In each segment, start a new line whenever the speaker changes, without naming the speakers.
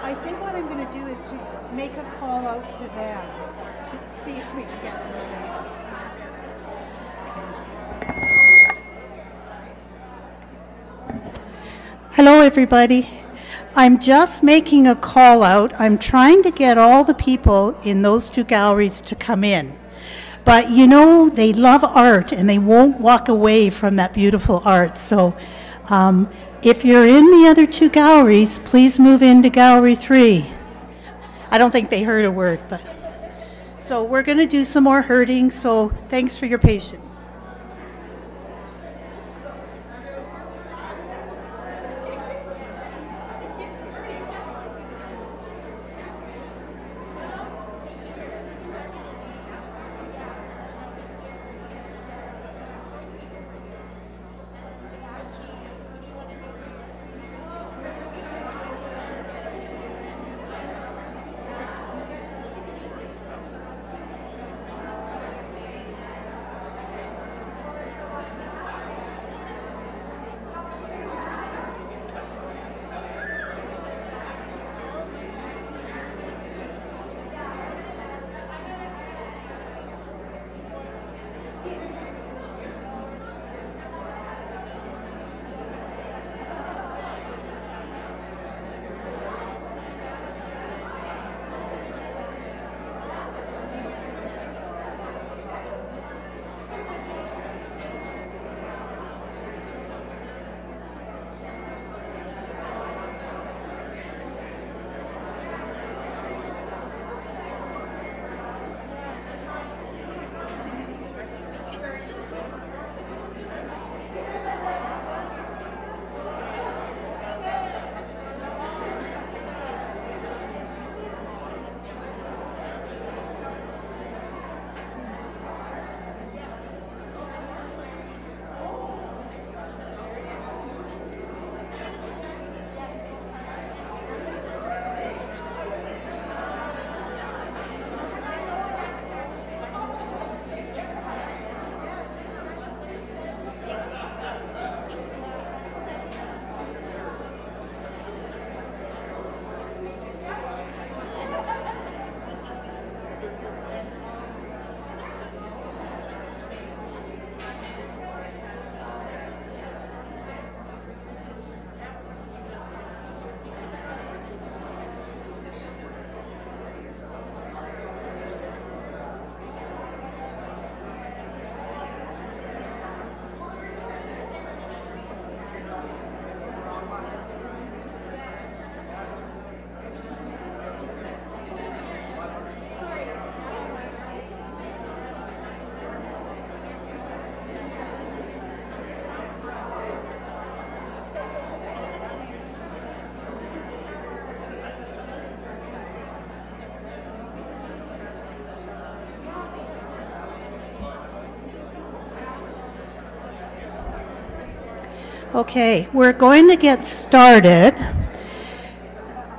I think what I'm going to do is just make a call out to them to see if we can get them in. Hello, everybody. I'm just making a call out. I'm trying to get all the people in those two galleries to come in. But you know, they love art and they won't walk away from that beautiful art. So um, if you're in the other two galleries, please move into gallery three. I don't think they heard a word, but. So we're going to do some more herding, so thanks for your patience. Okay, we're going to get started.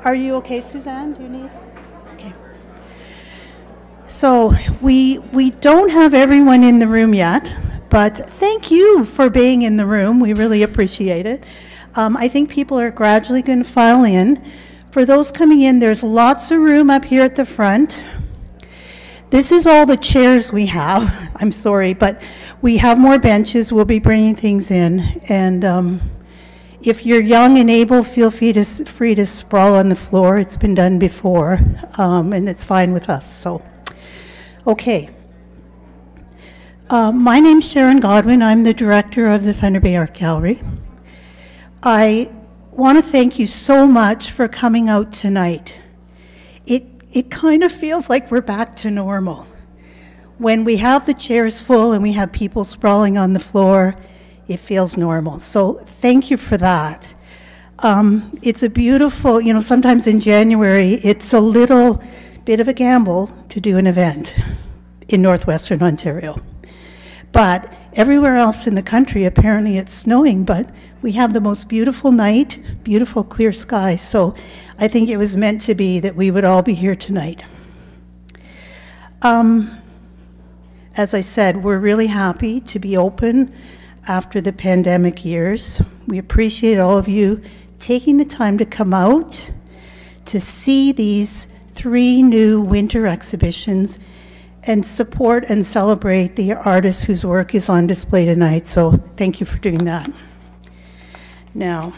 Are you okay, Suzanne? Do you need? Okay. So we we don't have everyone in the room yet, but thank you for being in the room. We really appreciate it. Um, I think people are gradually going to file in. For those coming in, there's lots of room up here at the front. This is all the chairs we have. I'm sorry, but we have more benches. We'll be bringing things in. And um, if you're young and able, feel free to, free to sprawl on the floor. It's been done before, um, and it's fine with us. So, okay. Uh, my name's Sharon Godwin. I'm the director of the Thunder Bay Art Gallery. I want to thank you so much for coming out tonight it kind of feels like we're back to normal. When we have the chairs full and we have people sprawling on the floor, it feels normal. So thank you for that. Um, it's a beautiful, you know, sometimes in January, it's a little bit of a gamble to do an event in northwestern Ontario. But everywhere else in the country, apparently it's snowing, but we have the most beautiful night, beautiful clear sky. So I think it was meant to be that we would all be here tonight. Um, as I said, we're really happy to be open after the pandemic years. We appreciate all of you taking the time to come out to see these three new winter exhibitions and support and celebrate the artists whose work is on display tonight. So thank you for doing that. Now,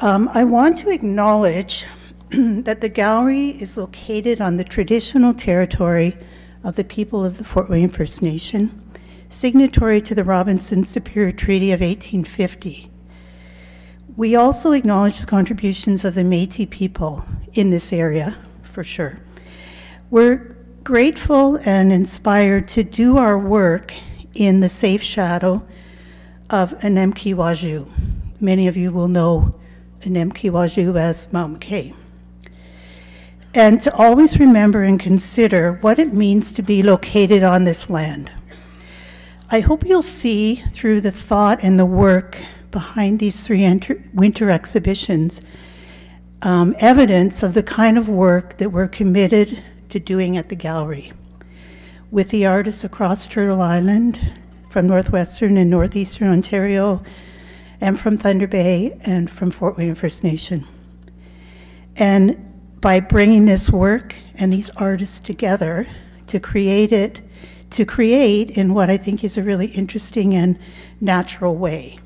um, I want to acknowledge that the gallery is located on the traditional territory of the people of the Fort William First Nation, signatory to the Robinson Superior Treaty of 1850. We also acknowledge the contributions of the Métis people in this area, for sure. We're grateful and inspired to do our work in the safe shadow of Anemki-Wajiw. Many of you will know Anemki-Wajiw as Mount McKay. And to always remember and consider what it means to be located on this land. I hope you'll see through the thought and the work behind these three winter exhibitions um, evidence of the kind of work that we're committed to doing at the gallery with the artists across Turtle Island, from northwestern and northeastern Ontario, and from Thunder Bay, and from Fort William First Nation. And by bringing this work and these artists together to create it, to create in what I think is a really interesting and natural way.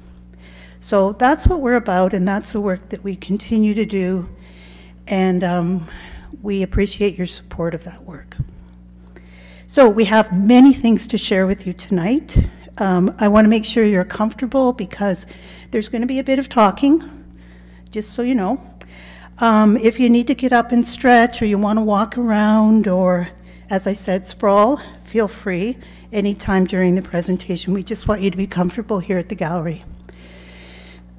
So that's what we're about, and that's the work that we continue to do, and um, we appreciate your support of that work. So we have many things to share with you tonight. Um, I want to make sure you're comfortable because there's going to be a bit of talking, just so you know. Um, if you need to get up and stretch or you want to walk around or, as I said, sprawl, feel free anytime during the presentation. We just want you to be comfortable here at the gallery.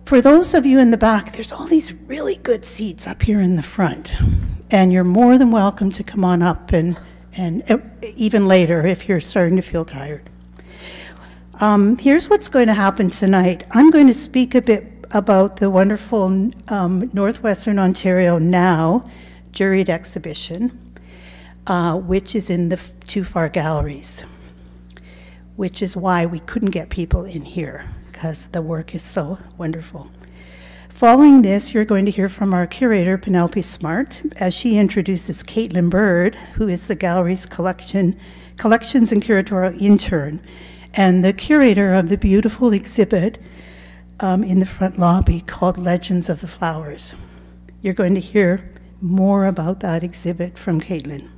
For those of you in the back, there's all these really good seats up here in the front. And you're more than welcome to come on up and, and uh, even later if you're starting to feel tired. Um, here's what's going to happen tonight. I'm going to speak a bit about the wonderful um, Northwestern Ontario Now juried exhibition, uh, which is in the two far galleries, which is why we couldn't get people in here because the work is so wonderful. Following this, you're going to hear from our curator, Penelope Smart, as she introduces Caitlyn Bird, who is the gallery's collection, collections and curatorial intern, and the curator of the beautiful exhibit um, in the front lobby called Legends of the Flowers. You're going to hear more about that exhibit from Caitlyn.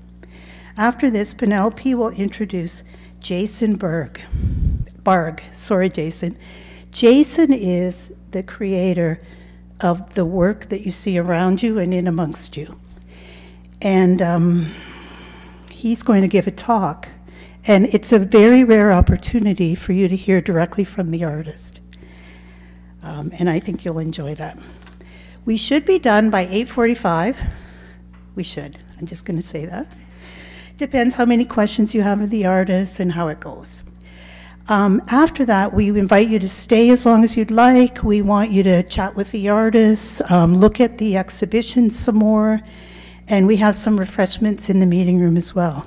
After this, Penelope will introduce Jason Berg. Baerg, sorry, Jason. Jason is the creator of the work that you see around you and in amongst you. And um, he's going to give a talk. And it's a very rare opportunity for you to hear directly from the artist. Um, and I think you'll enjoy that. We should be done by 8.45. We should. I'm just going to say that. Depends how many questions you have of the artist and how it goes. Um, after that, we invite you to stay as long as you'd like. We want you to chat with the artists, um, look at the exhibition some more, and we have some refreshments in the meeting room as well.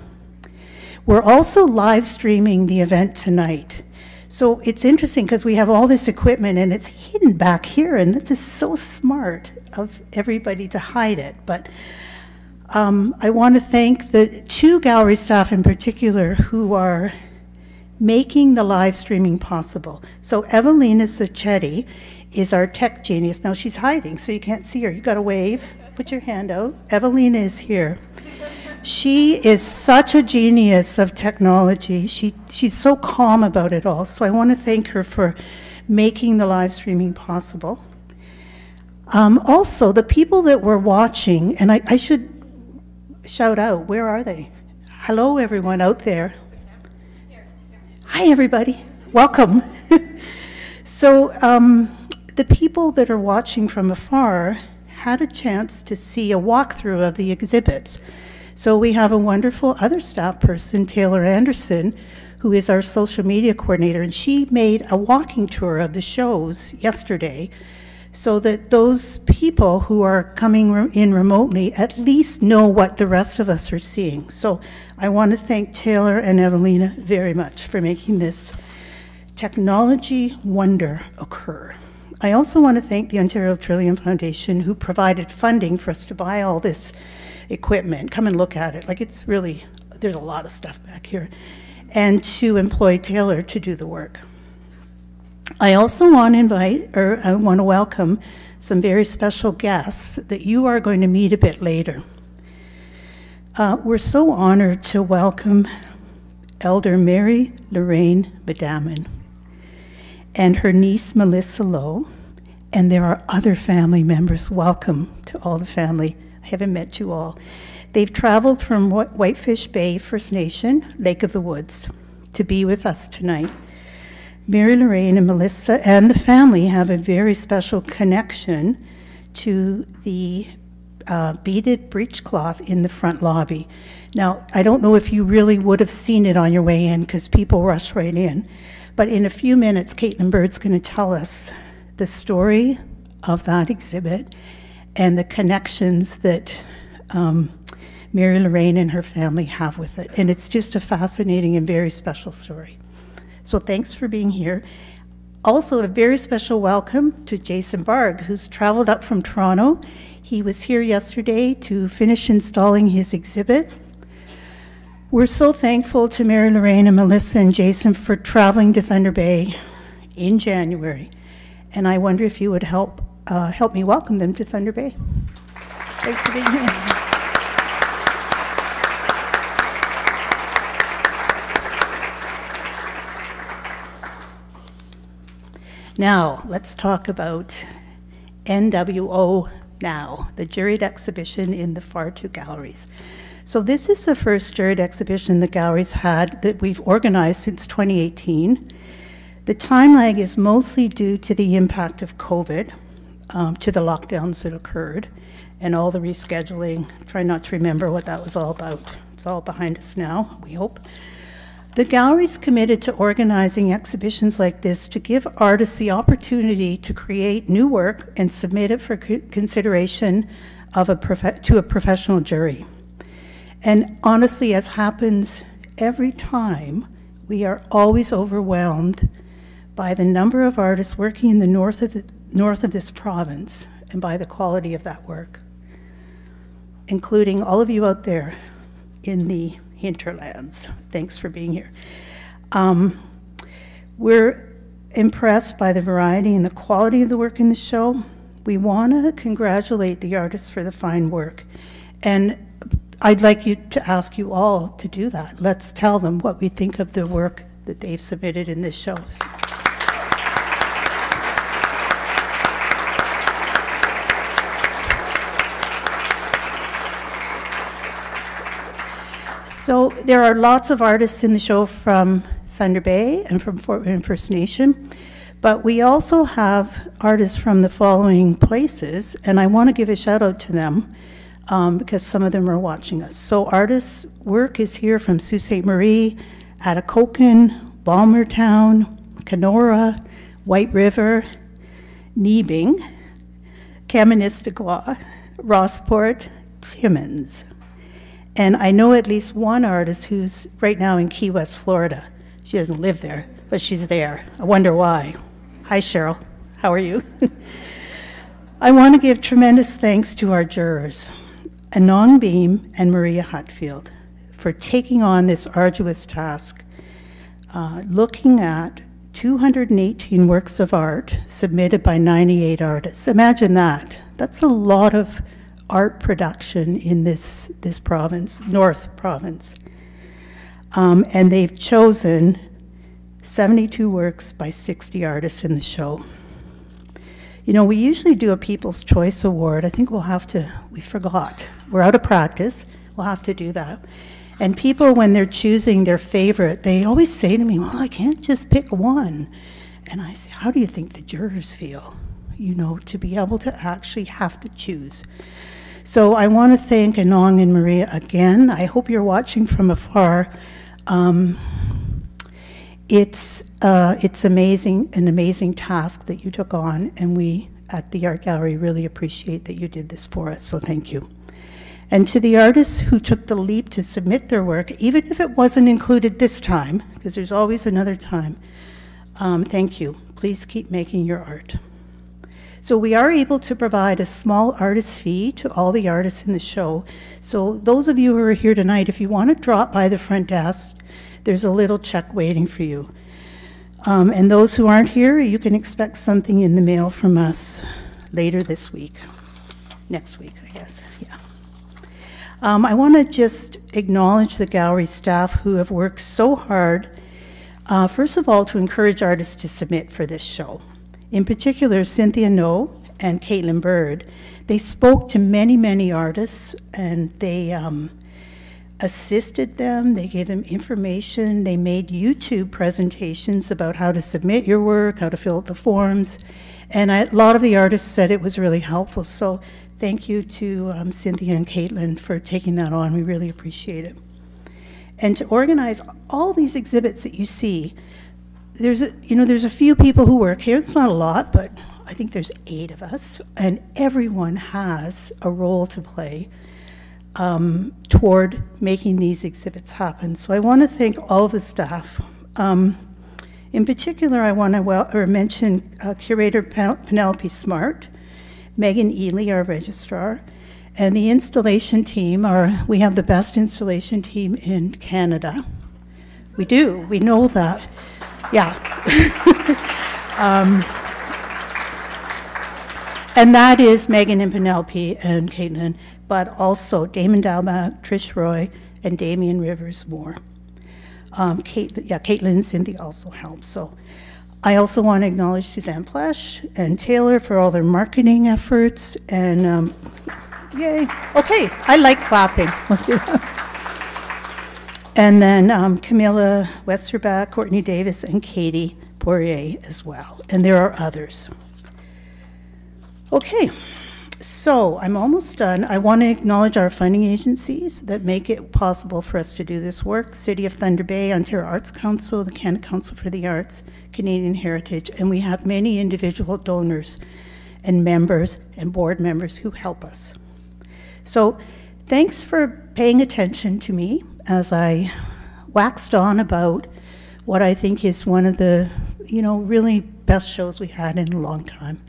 We're also live streaming the event tonight. So it's interesting because we have all this equipment and it's hidden back here, and it's just so smart of everybody to hide it. But um, I want to thank the two gallery staff in particular who are making the live streaming possible. So Evelina Sacchetti is our tech genius. Now she's hiding, so you can't see her. You got to wave. Put your hand out. Evelina is here. She is such a genius of technology. She, she's so calm about it all. So I want to thank her for making the live streaming possible. Um, also, the people that were watching, and I, I should shout out, where are they? Hello, everyone out there. Hi, everybody. Welcome. so, um, the people that are watching from afar had a chance to see a walkthrough of the exhibits. So, we have a wonderful other staff person, Taylor Anderson, who is our social media coordinator, and she made a walking tour of the shows yesterday so that those people who are coming in remotely at least know what the rest of us are seeing. So I want to thank Taylor and Evelina very much for making this technology wonder occur. I also want to thank the Ontario Trillium Foundation who provided funding for us to buy all this equipment. Come and look at it. Like it's really, there's a lot of stuff back here. And to employ Taylor to do the work. I also want to invite, or I want to welcome some very special guests that you are going to meet a bit later. Uh, we're so honored to welcome Elder Mary Lorraine Madaman and her niece Melissa Lowe, and there are other family members. Welcome to all the family. I haven't met you all. They've traveled from Whitefish Bay First Nation, Lake of the Woods, to be with us tonight. Mary Lorraine and Melissa and the family have a very special connection to the uh, beaded breechcloth in the front lobby. Now, I don't know if you really would have seen it on your way in because people rush right in, but in a few minutes, Caitlyn Bird's going to tell us the story of that exhibit and the connections that um, Mary Lorraine and her family have with it. And it's just a fascinating and very special story. So thanks for being here. Also, a very special welcome to Jason Baerg, who's traveled up from Toronto. He was here yesterday to finish installing his exhibit. We're so thankful to Mary Lorraine and Melissa and Jason for traveling to Thunder Bay in January. And I wonder if you would help, uh, help me welcome them to Thunder Bay. Thanks for being here. Now, let's talk about NWO Now, the juried exhibition in the FAR2 galleries. So this is the first juried exhibition the galleries had that we've organized since 2018. The time lag is mostly due to the impact of COVID, um, to the lockdowns that occurred, and all the rescheduling. Try not to remember what that was all about. It's all behind us now, we hope. The gallery's committed to organizing exhibitions like this to give artists the opportunity to create new work and submit it for consideration of a to a professional jury. And honestly, as happens every time, we are always overwhelmed by the number of artists working in the north of, the, north of this province and by the quality of that work, including all of you out there in the hinterlands. Thanks for being here. Um, we're impressed by the variety and the quality of the work in the show. We want to congratulate the artists for the fine work. And I'd like you to ask you all to do that. Let's tell them what we think of the work that they've submitted in this show. So there are lots of artists in the show from Thunder Bay and from Fort William First Nation, but we also have artists from the following places, and I want to give a shout out to them um, because some of them are watching us. So artists' work is here from Sault Ste. Marie, Atikokan, Balmertown, Kenora, White River, Neebing, Kaministiquia, Rossport, Timmins. And I know at least one artist who's right now in Key West, Florida. She doesn't live there, but she's there. I wonder why. Hi, Cheryl. How are you? I want to give tremendous thanks to our jurors, Anong Beam and Maria Hupfield, for taking on this arduous task, uh, looking at 218 works of art submitted by 98 artists. Imagine that. That's a lot of art production in this, this province, North Province. Um, and they've chosen 72 works by 60 artists in the show. You know, we usually do a People's Choice Award. I think we'll have to, we forgot. We're out of practice. We'll have to do that. And people, when they're choosing their favorite, they always say to me, Well, I can't just pick one. And I say, How do you think the jurors feel? You know, to be able to actually have to choose. So I want to thank Anong and Maria again. I hope you're watching from afar. Um, it's, uh, it's amazing, an amazing task that you took on, and we at the Art Gallery really appreciate that you did this for us, so thank you. And to the artists who took the leap to submit their work, even if it wasn't included this time, because there's always another time, Um, thank you. Please keep making your art. So we are able to provide a small artist fee to all the artists in the show. So those of you who are here tonight, if you want to drop by the front desk, there's a little check waiting for you. Um, and those who aren't here, you can expect something in the mail from us later this week. Next week, I guess, yeah. Um, I want to just acknowledge the gallery staff who have worked so hard, uh, first of all, to encourage artists to submit for this show. In particular, Cynthia No and Caitlyn Bird, they spoke to many, many artists and they um, assisted them, they gave them information, they made YouTube presentations about how to submit your work, how to fill out the forms, and I, a lot of the artists said it was really helpful. So thank you to um, Cynthia and Caitlyn for taking that on. We really appreciate it. And to organize all these exhibits that you see, there's a, you know, there's a few people who work here. It's not a lot, but I think there's eight of us, and everyone has a role to play um, toward making these exhibits happen. So I want to thank all the staff. Um, in particular, I want to well, or mention uh, Curator Penelope Smart, Megan Ely, our registrar, and the installation team. Are, we have the best installation team in Canada. We do, we know that. Yeah. um, and that is Megan and Penelope and Caitlyn, but also Damon Dalma, Trish Roy, and Damian Rivers Moore. Um, Kate, yeah, Caitlyn and Cynthia also helped. So I also want to acknowledge Suzanne Plesh and Taylor for all their marketing efforts. And um, yay, okay, I like clapping. and then um, Camilla Westerback, Courtney Davis, and Katie Poirier as well. And there are others. Okay. So I'm almost done. I want to acknowledge our funding agencies that make it possible for us to do this work. City of Thunder Bay, Ontario Arts Council, the Canada Council for the Arts, Canadian Heritage, and we have many individual donors and members and board members who help us. So thanks for paying attention to me as I waxed on about what I think is one of the, you know, really best shows we had in a long time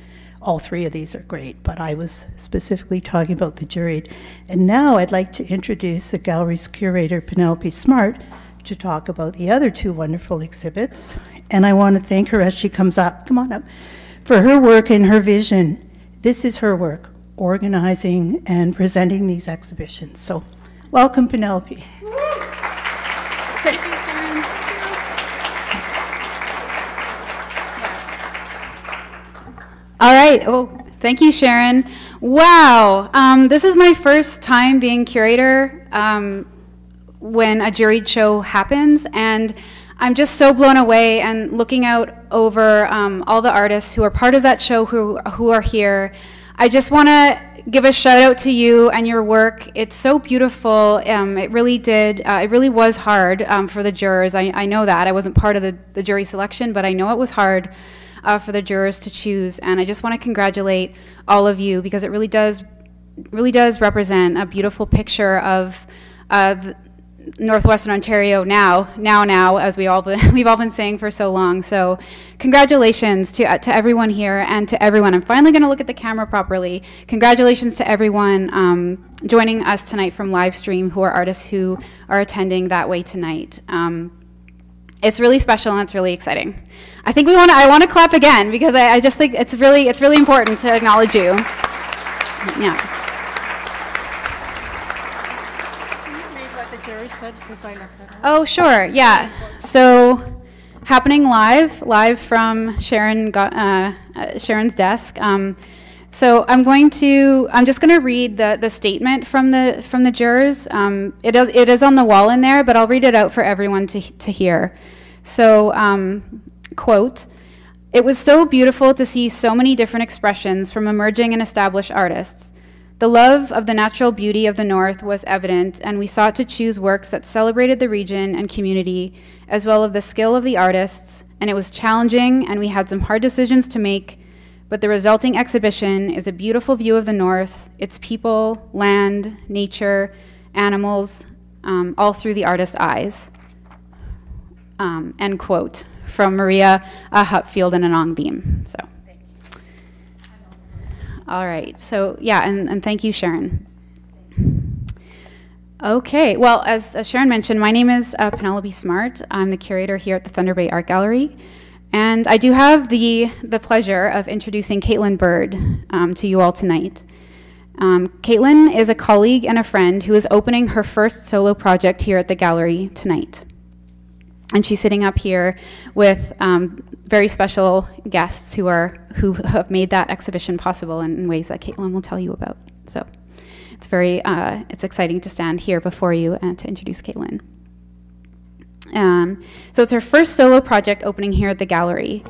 all three of these are great, but I was specifically talking about the juried. And now I'd like to introduce the gallery's curator, Penelope Smart, to talk about the other two wonderful exhibits. And I want to thank her as she comes up, come on up, for her work and her vision. This is her work, organizing and presenting these exhibitions. So welcome, Penelope.
All right. Oh, thank you, Sharon. Wow. Um, this is my first time being curator um, when a juried show happens, and I'm just so blown away and looking out over um, all the artists who are part of that show who, who are here. I just want to give a shout out to you and your work. It's so beautiful. Um, it really did, uh, it really was hard um, for the jurors. I, I, know that. I wasn't part of the, the jury selection, but I know it was hard uh, for the jurors to choose. And I just want to congratulate all of you because it really does, really does represent a beautiful picture of uh, Northwestern Ontario now, now, now, as we all been, we've all been saying for so long. So, congratulations to uh, to everyone here and to everyone. I'm finally going to look at the camera properly. Congratulations to everyone um, joining us tonight from live stream, who are artists who are attending that way tonight. Um, it's really special and it's really exciting. I think we want to, I want to clap again because I, I, just think it's really, it's really important to acknowledge you. Yeah. Oh, sure, yeah. So, happening live, live from Sharon, uh, uh, Sharon's desk. Um, so I'm going to, I'm just going to read the, the statement from the, from the jurors. Um, it, is, it is on the wall in there, but I'll read it out for everyone to, to hear. So, um, quote, it was so beautiful to see so many different expressions from emerging and established artists. The love of the natural beauty of the North was evident, and we sought to choose works that celebrated the region and community, as well as the skill of the artists, and it was challenging, and we had some hard decisions to make, but the resulting exhibition is a beautiful view of the North, its people, land, nature, animals, um, all through the artist's eyes. Um, end quote from Maria uh, Hupfield and Anong Beam. So. All right. So yeah, and, and thank you, Sharon. Okay, well, as, as, Sharon mentioned, my name is uh, Penelope Smart. I'm the curator here at the Thunder Bay Art Gallery. And I do have the, the pleasure of introducing Caitlyn Bird um, to you all tonight. Um, Caitlyn is a colleague and a friend who is opening her first solo project here at the gallery tonight. And she's sitting up here with um, very special guests who, are, who have made that exhibition possible in ways that Caitlyn will tell you about. So it's very, uh, it's exciting to stand here before you and to introduce Caitlyn. Um, so it's her first solo project opening here at the gallery.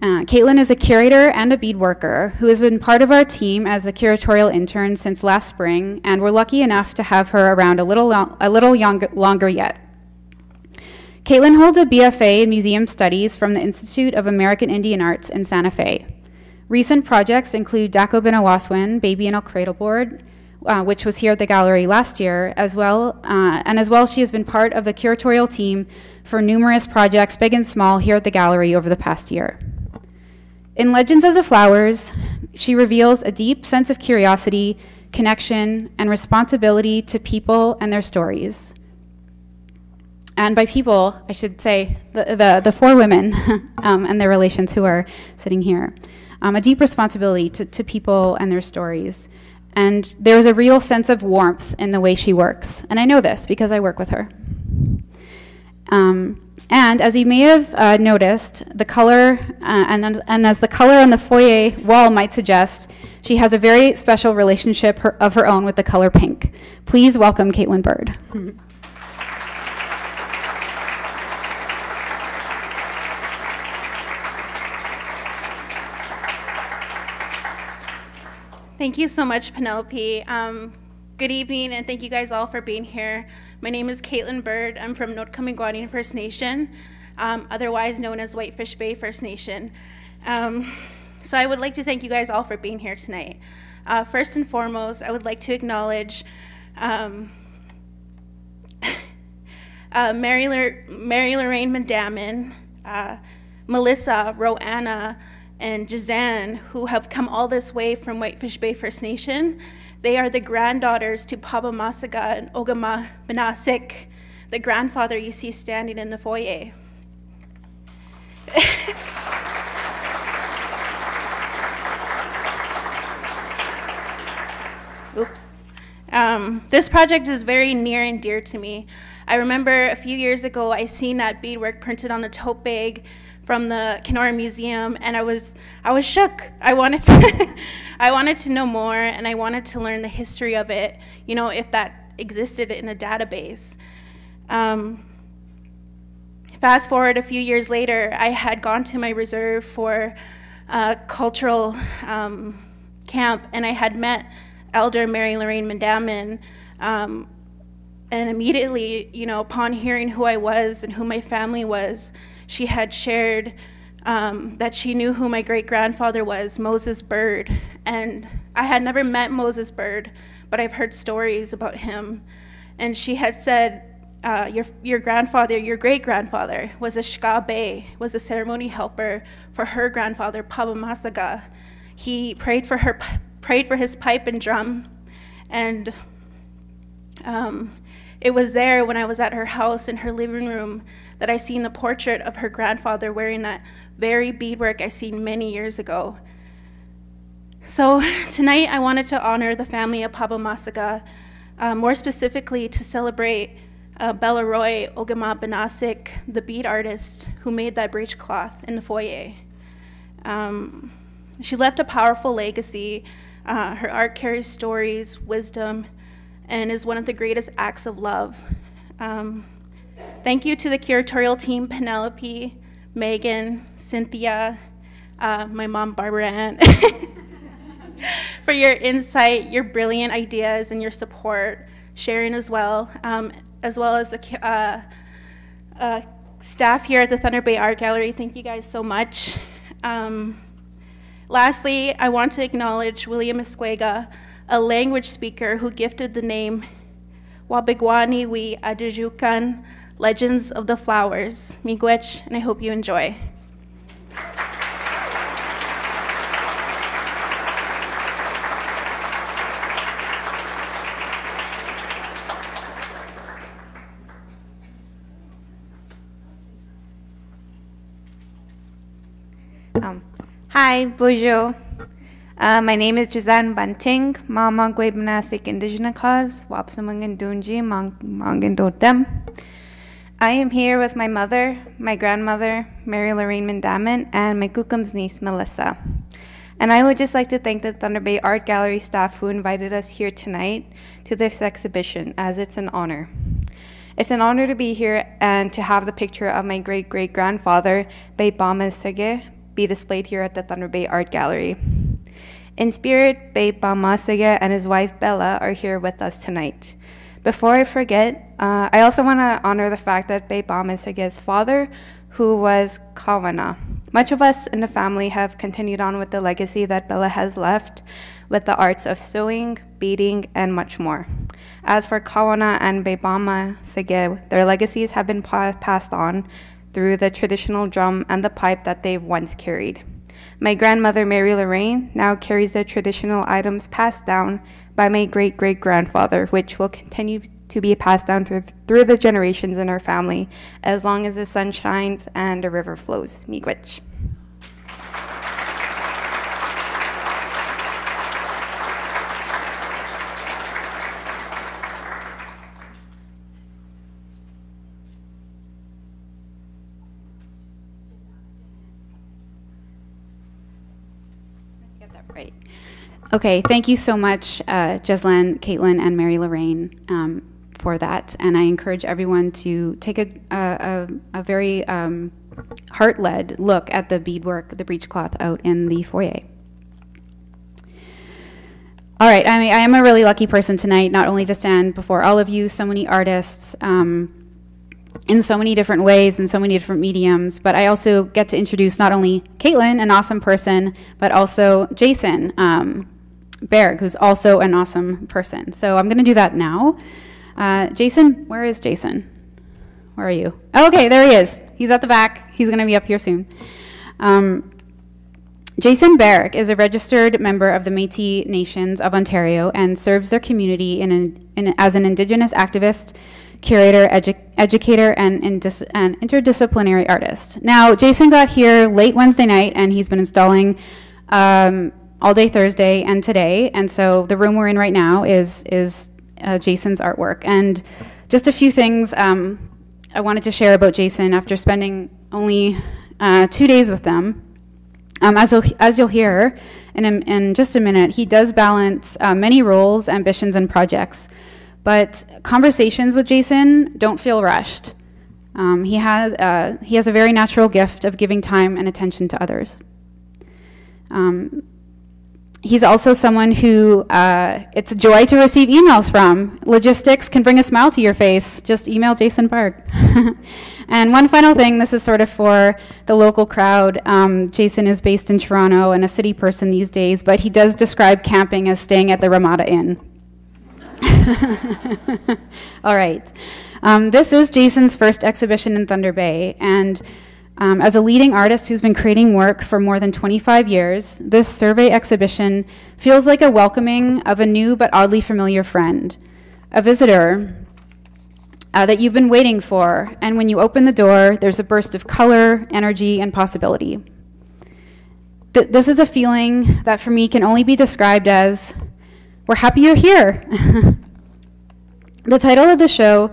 Uh, Caitlyn is a curator and a bead worker who has been part of our team as a curatorial intern since last spring, and we're lucky enough to have her around a little, a little longer yet. Caitlyn holds a BFA in Museum Studies from the Institute of American Indian Arts in Santa Fe. Recent projects include Dakobinaawaswaan, Baby in a Cradleboard, uh, which was here at the gallery last year, as well, uh, and as well she has been part of the curatorial team for numerous projects, big and small, here at the gallery over the past year. In Legends of the Flowers, she reveals a deep sense of curiosity, connection, and responsibility to people and their stories. And by people, I should say the, the, the four women um, and their relations who are sitting here. Um, a deep responsibility to, to people and their stories. And there's a real sense of warmth in the way she works. And I know this because I work with her. Um, and as you may have uh, noticed, the color, uh, and, and as the color on the foyer wall might suggest, she has a very special relationship her, of her own with the color pink. Please welcome Caitlyn Bird.
Thank you so much, Penelope. Um, good evening, and thank you guys all for being here. My name is Caitlyn Bird. I'm from Naotkamegwanning First Nation, um, otherwise known as Whitefish Bay First Nation. Um, so I would like to thank you guys all for being here tonight. Uh, first and foremost, I would like to acknowledge um, uh, Mary, Mary Lorraine Mandamin, uh, Melissa, Roanna, and Jazan, who have come all this way from Whitefish Bay First Nation. They are the granddaughters to Papa Masaga and Ogama Benasik, the grandfather you see standing in the foyer. Oops. Um, this project is very near and dear to me. I remember a few years ago I seen that beadwork printed on a tote bag from the Kenora Museum, and I was I was shook. I wanted to I wanted to know more, and I wanted to learn the history of it. You know, if that existed in a database. Um, fast forward a few years later, I had gone to my reserve for a cultural um, camp, and I had met Elder Mary Lorraine Mandamin. Um, and immediately, you know, upon hearing who I was and who my family was, she had shared um, that she knew who my great grandfather was, Moses Bird. And I had never met Moses Bird, but I've heard stories about him. And she had said, uh, your, your grandfather, your great grandfather, was a shkabe, was a ceremony helper for her grandfather, Papa Masaga. He prayed for her, prayed for his pipe and drum, and um, it was there when I was at her house in her living room that I seen the portrait of her grandfather wearing that very beadwork I seen many years ago. So tonight I wanted to honor the family of Papa Masaga, uh, more specifically to celebrate uh, Bella Roy Ogama Benasik, the bead artist who made that breechcloth in the foyer. Um, she left a powerful legacy. Uh, her art carries stories, wisdom, and is one of the greatest acts of love. Um, Thank you to the curatorial team, Penelope, Megan, Cynthia, uh, my mom, Barbara Ann, for your insight, your brilliant ideas, and your support, Sharon as well, um, as well as the uh, uh, staff here at the Thunder Bay Art Gallery. Thank you guys so much. Um, lastly, I want to acknowledge William Esquega, a language speaker who gifted the name Waabigwanii-we-Aadizookewinan Legends of the Flowers, Miigwech, and I hope you enjoy.
Um, hi, bonjour. Uh, my name is Jazan Banting, Mama Gwebnasik Indigenous Cause, Wapsamungan Dunji, Mangandotem. I am here with my mother, my grandmother, Mary Lorraine Mandamin, and my Kukum's niece, Melissa. And I would just like to thank the Thunder Bay Art Gallery staff who invited us here tonight to this exhibition, as it's an honor. It's an honor to be here and to have the picture of my great great grandfather, Bay Bama Sege, be displayed here at the Thunder Bay Art Gallery. In spirit, Bay Bama Sege and his wife Bella are here with us tonight. Before I forget, uh, I also want to honor the fact that Bay Bam is Hage's father, who was Kawana. Much of us in the family have continued on with the legacy that Bella has left with the arts of sewing, beading, and much more. As for Kawana and Bebama Sege, their legacies have been pa passed on through the traditional drum and the pipe that they've once carried. My grandmother, Mary Lorraine, now carries the traditional items passed down by my great great grandfather, which will continue to be passed down through, through the generations in our family as long as the sun shines and the river flows. Miigwech.
Okay, thank you so much, uh, Jeslan, Caitlyn, and Mary Lorraine um, for that. And I encourage everyone to take a, a, a, very um, heart-led look at the beadwork, the breechcloth out in the foyer. All right, I, mean, I am a really lucky person tonight, not only to stand before all of you, so many artists, um, in so many different ways in so many different mediums, but I also get to introduce not only Caitlyn, an awesome person, but also Jason, um, Baerg, who's also an awesome person. So I'm going to do that now. Uh, Jason, where is Jason? Where are you? Okay, there he is. He's at the back. He's going to be up here soon. Um, Jason Barrick is a registered member of the Métis Nations of Ontario and serves their community in an, in, as an Indigenous activist, curator, edu educator, and, and interdisciplinary artist. Now, Jason got here late Wednesday night, and he's been installing um, all day Thursday and today. And so the room we're in right now is, is uh, Jason's artwork. And just a few things um, I wanted to share about Jason after spending only uh, two days with them. Um, as, you'll, as you'll hear in, a, in just a minute, he does balance uh, many roles, ambitions, and projects. But conversations with Jason don't feel rushed. Um, he, has, uh, he has a very natural gift of giving time and attention to others. Um, he's also someone who uh, it's a joy to receive emails from. Logistics can bring a smile to your face. Just email Jason Baerg. and one final thing, this is sort of for the local crowd. Um, Jason is based in Toronto and a city person these days, but he does describe camping as staying at the Ramada Inn. All right. Um, this is Jason's first exhibition in Thunder Bay, and um, as a leading artist who's been creating work for more than 25 years, this survey exhibition feels like a welcoming of a new but oddly familiar friend, a visitor uh, that you've been waiting for, and when you open the door, there's a burst of color, energy, and possibility. Th this is a feeling that for me can only be described as, we're happy you're here. the title of the show,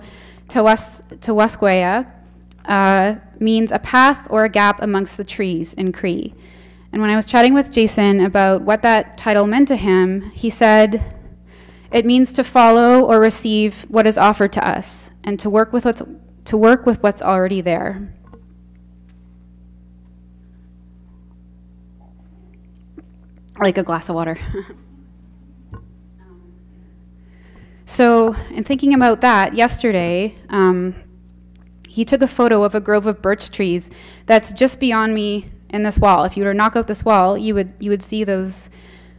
Tawas Tawâskweyâw, uh, means a path or a gap amongst the trees in Cree. And when I was chatting with Jason about what that title meant to him, he said, it means to follow or receive what is offered to us and to work with what's, to work with what's already there. like a glass of water. so, in thinking about that, yesterday, um, he took a photo of a grove of birch trees that's just beyond me in this wall. If you were to knock out this wall, you would you would see those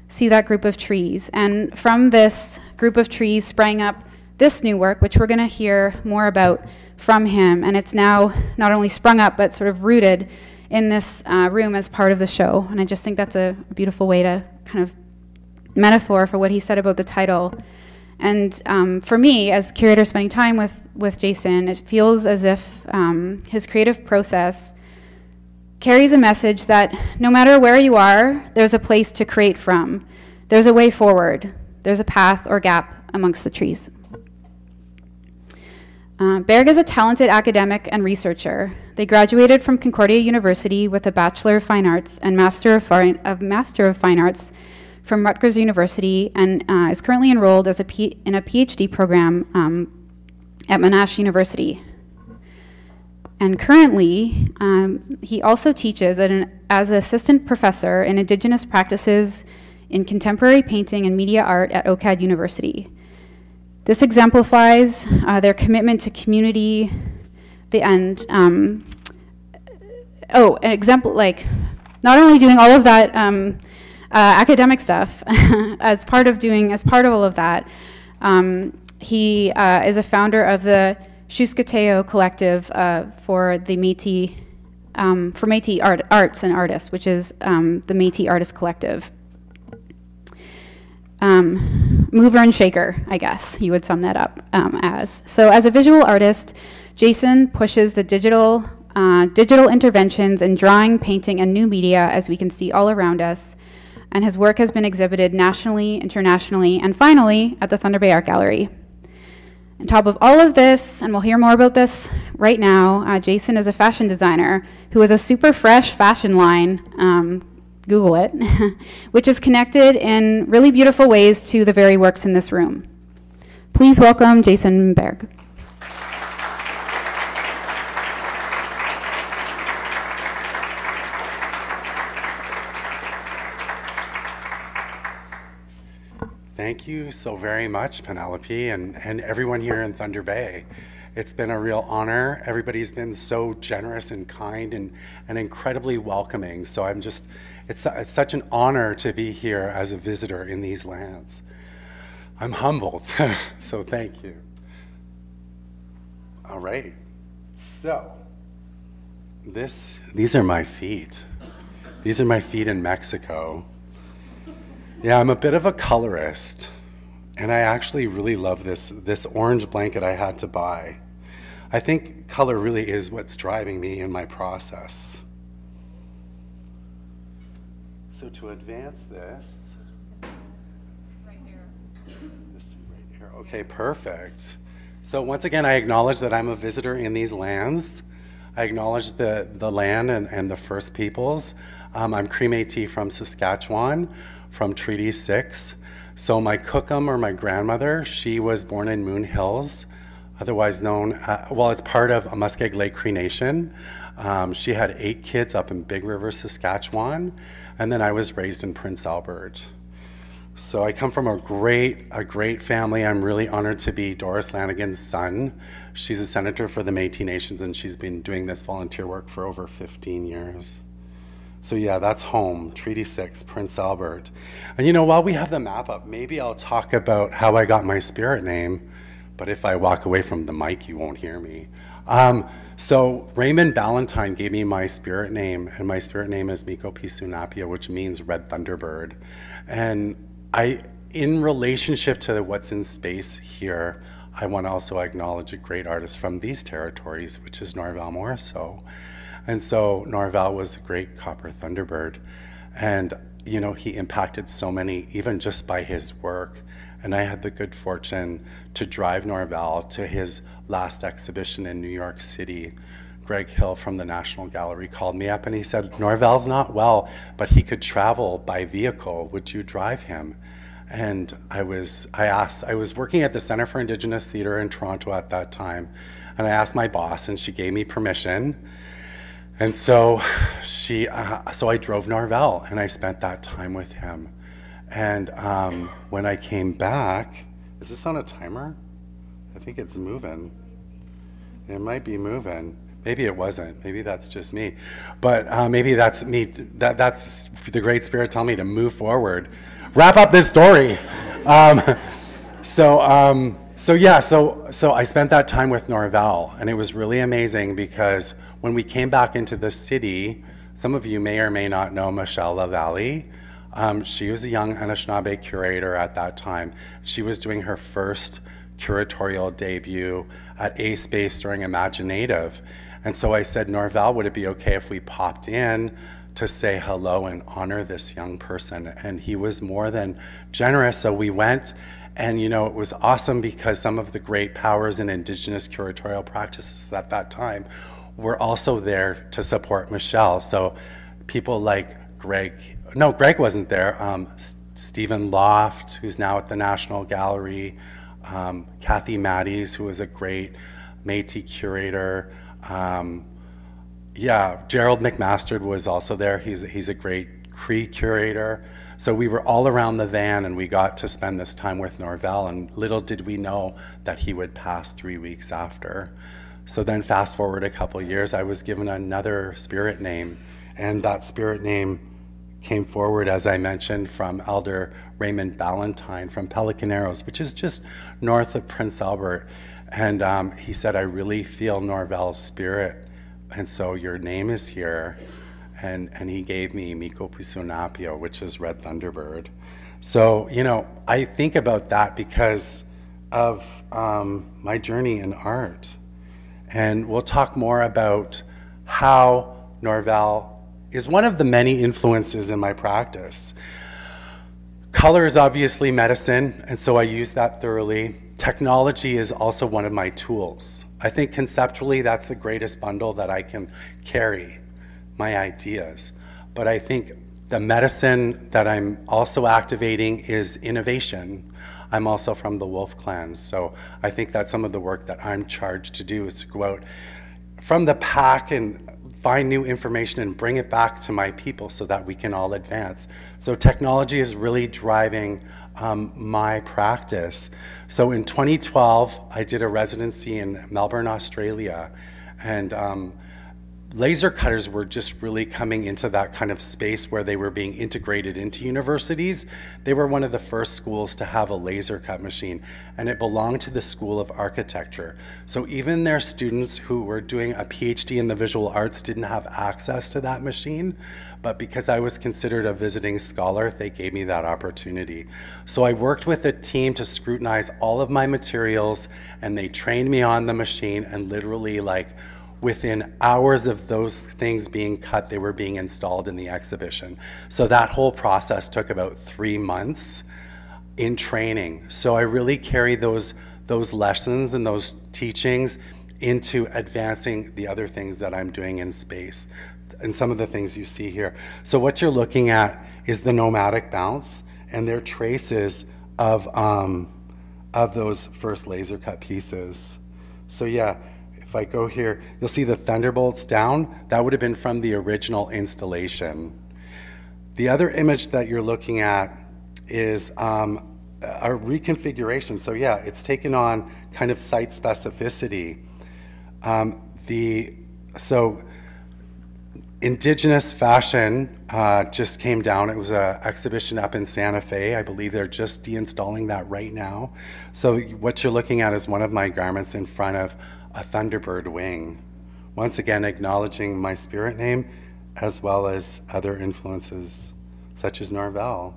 see that group of trees. And from this group of trees sprang up this new work, which we're going to hear more about from him, and it's now not only sprung up but sort of rooted in this uh, room as part of the show. And I just think that's a, a beautiful way to kind of metaphor for what he said about the title. And um, for me, as curator spending time with, with Jason, it feels as if um, his creative process carries a message that no matter where you are, there's a place to create from. There's a way forward. There's a path or gap amongst the trees. Uh, Baerg is a talented academic and researcher. They graduated from Concordia University with a Bachelor of Fine Arts and Master of, Fine, of Master of Fine Arts from Rutgers University and uh, is currently enrolled as a P in a PhD program um, at Monash University. And currently, um, he also teaches an, as an assistant professor in Indigenous practices in contemporary painting and media art at OCAD University. This exemplifies uh, their commitment to community, the end. Um, oh, an example, like, not only doing all of that um, academic stuff as part of doing, as part of all of that, um, he uh, is a founder of the Shushkitew Collective uh, for the Métis, um, for Métis art, arts and artists, which is um, the Métis Artist Collective. Um, mover and shaker, I guess you would sum that up um, as. So, as a visual artist, Jason pushes the digital uh, digital interventions in drawing, painting, and new media, as we can see all around us. And his work has been exhibited nationally, internationally, and finally at the Thunder Bay Art Gallery. On top of all of this, and we'll hear more about this right now, uh, Jason is a fashion designer who has a super fresh fashion line, um, Google it, which is connected in really beautiful ways to the very works in this room. Please welcome Jason Baerg.
Thank you so very much, Penelope, and, and everyone here in Thunder Bay. It's been a real honor. Everybody's been so generous and kind and, and incredibly welcoming. So I'm just, it's, it's such an honor to be here as a visitor in these lands. I'm humbled, so thank you. All right, so this, these are my feet. These are my feet in Mexico. Yeah, I'm a bit of a colorist, and I actually really love this, this orange blanket I had to buy. I think color really is what's driving me in my process. So to advance this, right here. This right here. Okay, perfect. So once again, I acknowledge that I'm a visitor in these lands. I acknowledge the, the land and, and the First Peoples. Um, I'm Cree Métis from Saskatchewan from Treaty 6. So my cookum or my grandmother, she was born in Moon Hills, otherwise known, uh, well, it's part of a Muskeg Lake Cree Nation. Um, she had eight kids up in Big River, Saskatchewan, and then I was raised in Prince Albert. So I come from a great, a great family. I'm really honored to be Doris Lanigan's son. She's a senator for the Métis Nations, and she's been doing this volunteer work for over 15 years. So yeah, that's home, Treaty 6, Prince Albert. And you know, while we have the map up, maybe I'll talk about how I got my spirit name, but if I walk away from the mic, you won't hear me. Um, so Raymond Ballantyne gave me my spirit name, and my spirit name is Miko Pisunapia, which means red thunderbird. And I, in relationship to what's in space here, I want to also acknowledge a great artist from these territories, which is Norval Morrisseau. And so Norval was a great copper thunderbird. And, you know, he impacted so many, even just by his work. And I had the good fortune to drive Norval to his last exhibition in New York City. Greg Hill from the National Gallery called me up and he said, Norval's not well, but he could travel by vehicle. Would you drive him? And I was, I asked, I was working at the Center for Indigenous Theatre in Toronto at that time. And I asked my boss and she gave me permission. And so she, uh, so I drove Norval and I spent that time with him. And um, when I came back, is this on a timer? I think it's moving. It might be moving. Maybe it wasn't. Maybe that's just me. But uh, maybe that's me. That, that's the Great Spirit telling me to move forward. Wrap up this story. Um, so, um, So yeah, so so I spent that time with Norval, and it was really amazing because when we came back into the city, some of you may or may not know Michelle LaVallee. Um, she was a young Anishinaabe curator at that time. She was doing her first curatorial debut at A Space during imagineNATIVE. And so I said, Norval, would it be okay if we popped in to say hello and honor this young person? And he was more than generous. So we went, and you know, it was awesome because some of the great powers in Indigenous curatorial practices at that time were also there to support Michelle. So people like Greg, no, Greg wasn't there. Um, Steven Loft, who's now at the National Gallery, um, Cathy Mattes, who was a great Métis curator. Um, yeah, Gerald McMaster was also there. He's, he's a great Cree curator. So we were all around the van and we got to spend this time with Norval and little did we know that he would pass three weeks after. So then fast forward a couple years, I was given another spirit name and that spirit name came forward, as I mentioned, from Elder Raymond Ballantyne from Pelican Narrows, which is just north of Prince Albert. And um, he said, I really feel Norval's spirit. And so your name is here. And, and he gave me Miko Pisunapio, which is Red Thunderbird. So, you know, I think about that because of um, my journey in art. And we'll talk more about how Norval is one of the many influences in my practice. Color is obviously medicine, and so I use that thoroughly. Technology is also one of my tools. I think conceptually that's the greatest bundle that I can carry, my ideas. But I think the medicine that I'm also activating is innovation. I'm also from the Wolf Clan, so I think that's some of the work that I'm charged to do is to go out from the pack and find new information and bring it back to my people so that we can all advance. So technology is really driving um, my practice. So in 2012, I did a residency in Melbourne, Australia, and um, laser cutters were just really coming into that kind of space where they were being integrated into universities. They were one of the first schools to have a laser cut machine, and it belonged to the School of Architecture. So even their students who were doing a PhD in the visual arts didn't have access to that machine, but because I was considered a visiting scholar, they gave me that opportunity. So I worked with a team to scrutinize all of my materials, and they trained me on the machine and literally like within hours of those things being cut, they were being installed in the exhibition. So that whole process took about three months in training. So I really carried those, those lessons and those teachings into advancing the other things that I'm doing in space and some of the things you see here. So what you're looking at is the nomadic bounce and their traces of, um, of those first laser cut pieces. So yeah, if I go here, you'll see the thunderbolts down. That would have been from the original installation. The other image that you're looking at is um, a reconfiguration. So yeah, it's taken on kind of site specificity. Um, the so indigenous fashion uh, just came down. It was an exhibition up in Santa Fe. I believe they're just deinstalling that right now. So what you're looking at is one of my garments in front of a thunderbird wing. Once again, acknowledging my spirit name as well as other influences such as Norval.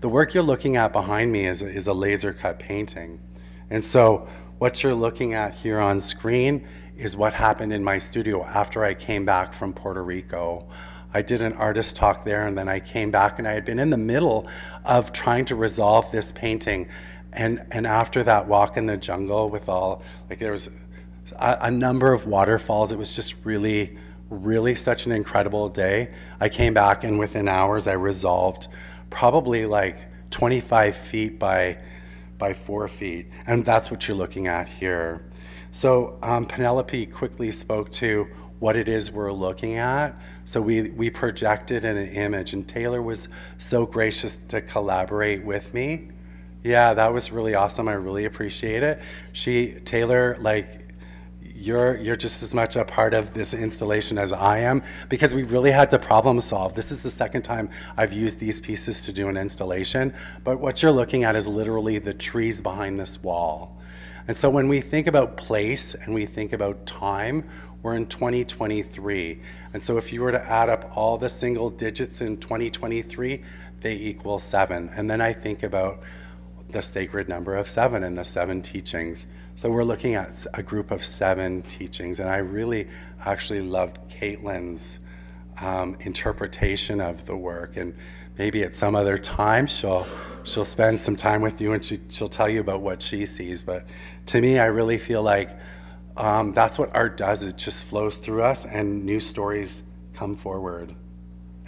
The work you're looking at behind me is, is a laser cut painting. And so what you're looking at here on screen is what happened in my studio after I came back from Puerto Rico. I did an artist talk there and then I came back and I had been in the middle of trying to resolve this painting. And, and after that walk in the jungle with all, like there was a, a number of waterfalls. It was just really, really such an incredible day. I came back and within hours I resolved probably like 25 feet by, by four feet. And that's what you're looking at here. So um, Penelope quickly spoke to what it is we're looking at. So we, we projected in an image and Taylor was so gracious to collaborate with me. Yeah, that was really awesome. I really appreciate it. She, Taylor, like you're you're just as much a part of this installation as I am because we really had to problem solve. This is the second time I've used these pieces to do an installation, but what you're looking at is literally the trees behind this wall. And so when we think about place and we think about time, we're in 2023. And so if you were to add up all the single digits in 2023, they equal seven. And then I think about the sacred number of seven and the seven teachings. So we're looking at a group of seven teachings. And I really actually loved Caitlyn's um, interpretation of the work. And maybe at some other time she'll she'll spend some time with you and she, she'll tell you about what she sees. But to me, I really feel like um, that's what art does. It just flows through us and new stories come forward.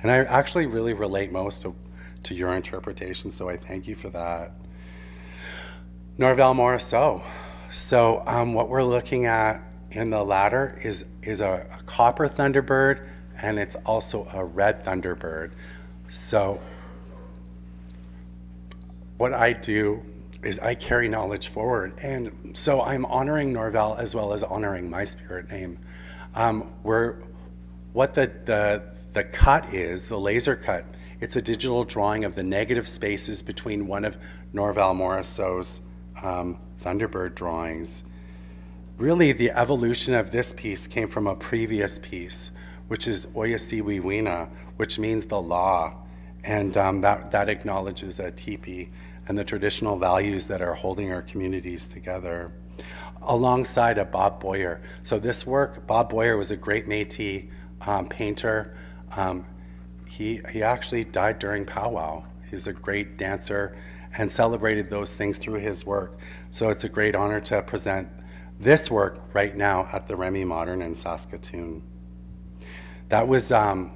And I actually really relate most to, to your interpretation, so I thank you for that. Norval Morrisseau. So um, what we're looking at in the latter is, is a, a copper thunderbird and it's also a red thunderbird. So what I do is I carry knowledge forward. And so I'm honoring Norval as well as honoring my spirit name. Um, we're, what the, the, the cut is, the laser cut, it's a digital drawing of the negative spaces between one of Norval Morrisseau's um, Thunderbird drawings. Really, the evolution of this piece came from a previous piece, which is Oyasiwiwina, which means the law. And um, that, that acknowledges a teepee and the traditional values that are holding our communities together, alongside of Bob Boyer. So this work, Bob Boyer was a great Métis um, painter. Um, he, he actually died during powwow. He's a great dancer and celebrated those things through his work. So it's a great honor to present this work right now at the Remai Modern in Saskatoon. That was um,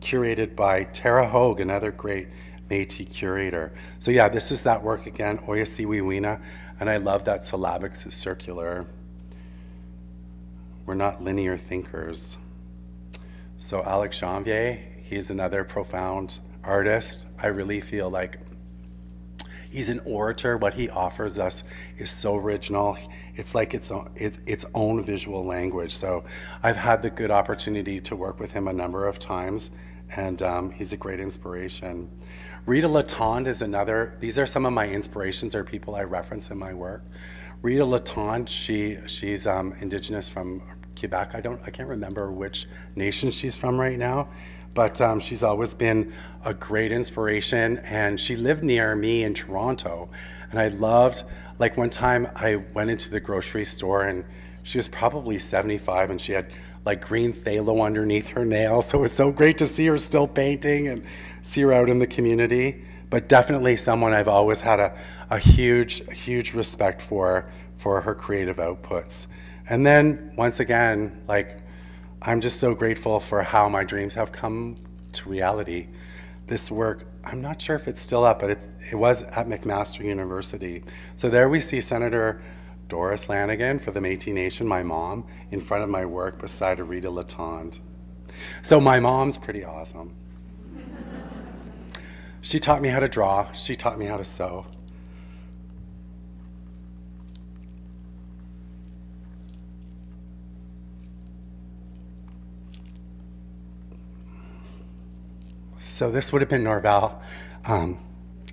curated by Tarah Hogue, another great Métis curator. So yeah, this is that work again, Oyasiwiwina, and I love that syllabics is circular. We're not linear thinkers. So Alex Janvier, he's another profound artist. I really feel like he's an orator. What he offers us is so original. It's like its own, its, its own visual language. So I've had the good opportunity to work with him a number of times, and um, he's a great inspiration. Rita Letendre is another, these are some of my inspirations or people I reference in my work. Rita Letendre, she, she's um, indigenous from Quebec. I don't, I can't remember which nation she's from right now, but um, she's always been a great inspiration. And she lived near me in Toronto, and I loved. Like one time, I went into the grocery store, and she was probably 75, and she had like green phthalo underneath her nail. So it was so great to see her still painting and see her out in the community. But definitely someone I've always had a, a huge, huge respect for for her creative outputs. And then once again, like I'm just so grateful for how my dreams have come to reality. This work, I'm not sure if it's still up, but it, it was at McMaster University. So there we see Senator Doris Lanigan for the Métis Nation, my mom, in front of my work beside Rita Letendre. So my mom's pretty awesome. she taught me how to draw, she taught me how to sew. So this would have been Norval um,